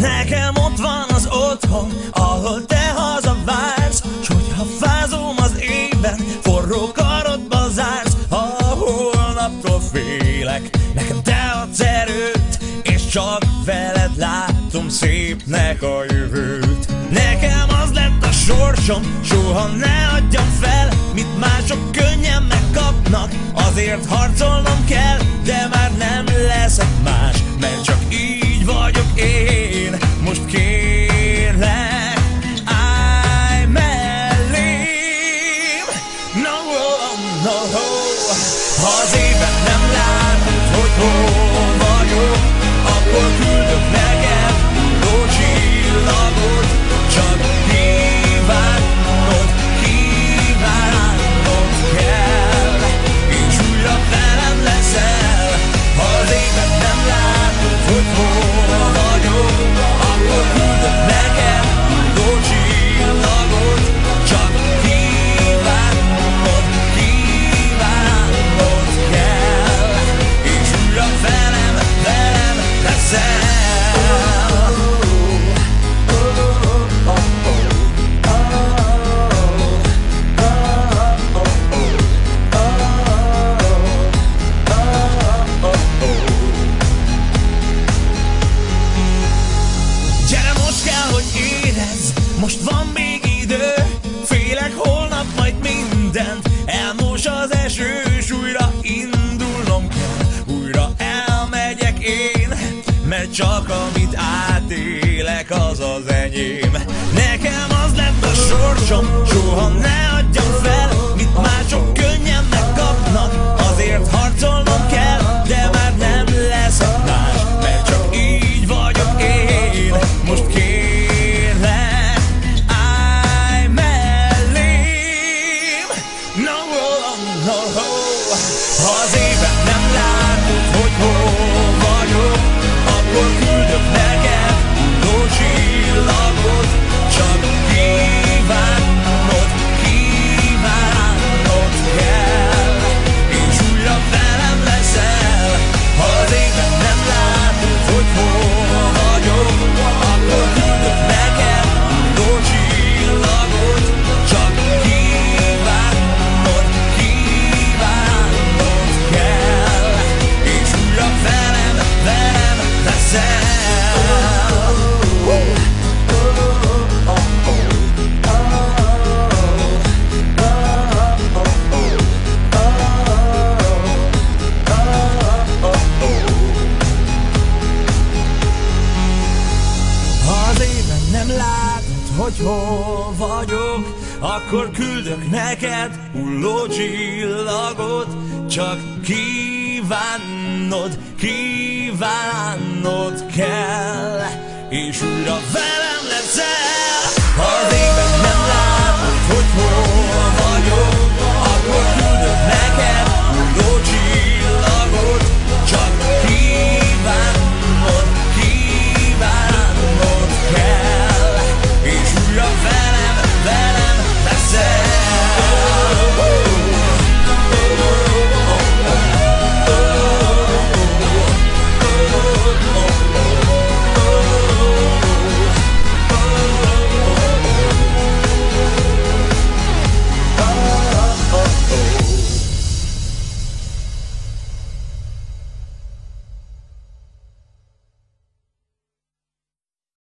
Nekem ott van az otthon, ahol te hazavársz. S hogyha fázom az ében, forró karodba zársz. Ha holnaptól félek, nekem te adsz erőt És csak veled látom szépnek a jövőt. Nekem az lett a sorsom, soha ne adjam fel Mit mások könnyen megkapnak, azért harcolnom kell De már nem leszek más, mert csak így vagyok én Most kérlek, állj mellém. No, no, no Ha az évet nem látod, hogy hol vagyok Akkor csak amit átélek az az enyém. Nekem az lett a sorsom, soha ne adjam fel Mit mások könnyen megkapnak, azért harcolnom kell De már nem leszek más, mert csak így vagyok én. Most kérlek, állj mellém. No, no, no Ha az évet nem látod, hogy hol Akkor küldök neked hogy hol vagyok, akkor küldök neked hulló csillagot, csak kívánod, kívánod kell, és újra velem